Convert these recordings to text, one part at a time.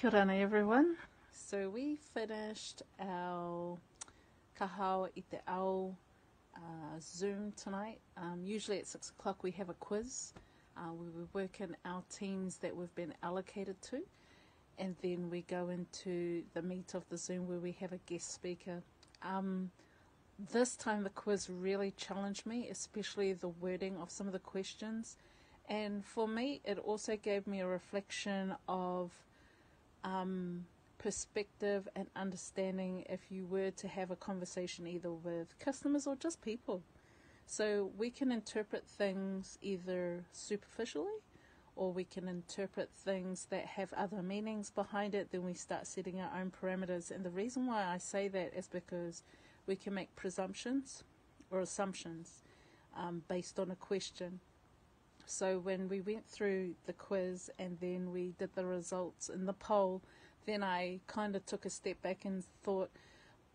Kia ora everyone. So we finished our Ka Hao i te ao uh, Zoom tonight. Um, usually at 6 o'clock we have a quiz. Uh, we work in our teams that we've been allocated to. And then we go into the meat of the Zoom where we have a guest speaker. Um, this time the quiz really challenged me, especially the wording of some of the questions. And for me, it also gave me a reflection of um, perspective and understanding if you were to have a conversation either with customers or just people. So we can interpret things either superficially or we can interpret things that have other meanings behind it. Then we start setting our own parameters. And the reason why I say that is because we can make presumptions or assumptions um, based on a question. So when we went through the quiz and then we did the results in the poll, then I kind of took a step back and thought,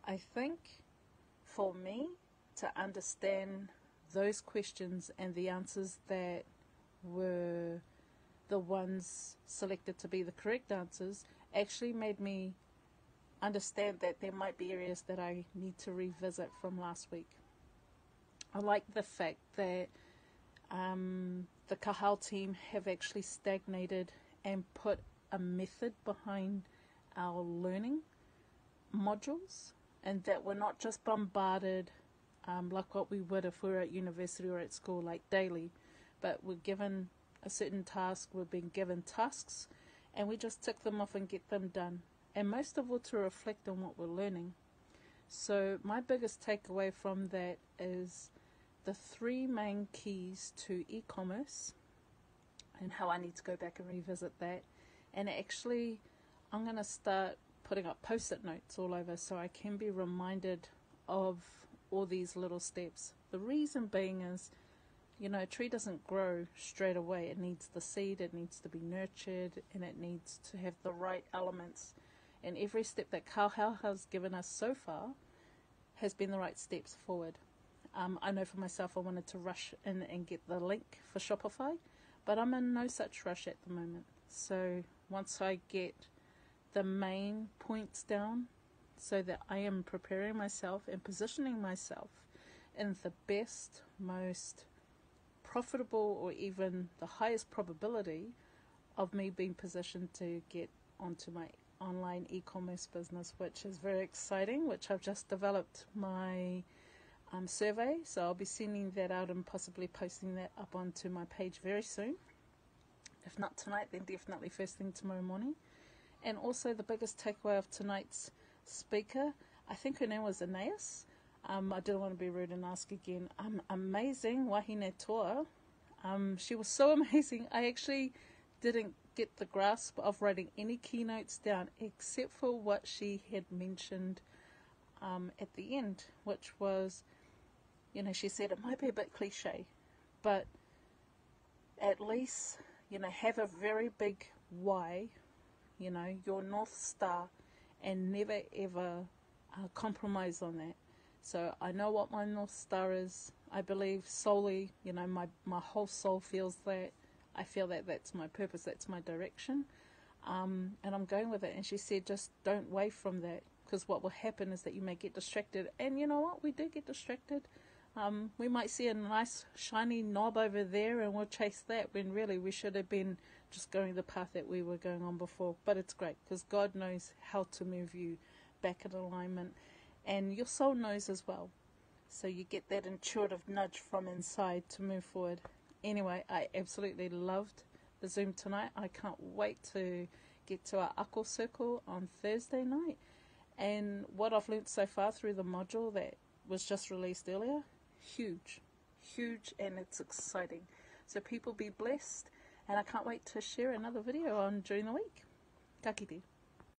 I think for me to understand those questions and the answers that were the ones selected to be the correct answers actually made me understand that there might be areas that I need to revisit from last week. I like the fact that um, the Ka Hao team have actually stagnated and put a method behind our learning modules and that we're not just bombarded um, like what we would if we were at university or at school, like daily, but we're given a certain task, we've been given tasks, and we just tick them off and get them done. And most of all, to reflect on what we're learning. So, my biggest takeaway from that is the three main keys to e commerce and how I need to go back and revisit that. And actually, I'm going to start putting up post it notes all over so I can be reminded of all these little steps. The reason being is, you know, a tree doesn't grow straight away. It needs the seed, it needs to be nurtured, and it needs to have the right elements. And every step that Ka Hao has given us so far has been the right steps forward. Um, I know for myself I wanted to rush in and get the link for Shopify, but I'm in no such rush at the moment. So once I get the main points down so that I am preparing myself and positioning myself in the best, most profitable, or even the highest probability of me being positioned to get onto my online e commerce business, which is very exciting, which I've just developed my um, survey. So I'll be sending that out and possibly posting that up onto my page very soon. If not tonight, then definitely first thing tomorrow morning. And also, the biggest takeaway of tonight's speaker, I think her name was Aeneas. Um, I didn't want to be rude and ask again. Um, amazing, Wahine Toa. Um, she was so amazing. I actually didn't get the grasp of writing any keynotes down except for what she had mentioned um, at the end, which was you know, she said it might be a bit cliche, but at least, you know, have a very big why, you know, your North Star, and never ever uh, compromise on that. So I know what my North Star is. I believe solely, you know, my, my whole soul feels that. I feel that that's my purpose, that's my direction. Um, and I'm going with it. And she said, just don't waver from that because what will happen is that you may get distracted. And you know what? We do get distracted. Um, we might see a nice shiny knob over there and we'll chase that when really we should have been just going the path that we were going on before. But it's great because God knows how to move you back in alignment and your soul knows as well. So you get that intuitive nudge from inside to move forward. Anyway, I absolutely loved the Zoom tonight. I can't wait to get to our Ako Circle on Thursday night. And what I've learnt so far through the module that was just released earlier huge, huge, and it's exciting. So people be blessed, and I can't wait to share another video on during the week. Ka kite.